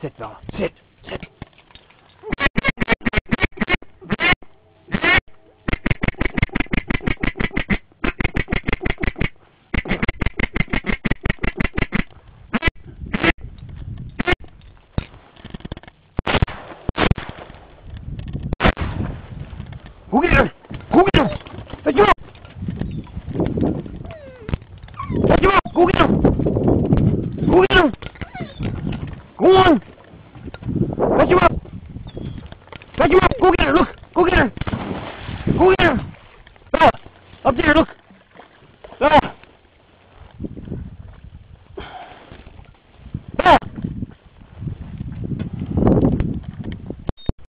Sit, fella. Sit. Sit. 고기를! 고기를! 하지마! 하지마! 고기를! 고기를! Hold on. Fetch him up. Fetch him up. Go get her. Look. Go get her. Go get her. Oh, Up there. Look.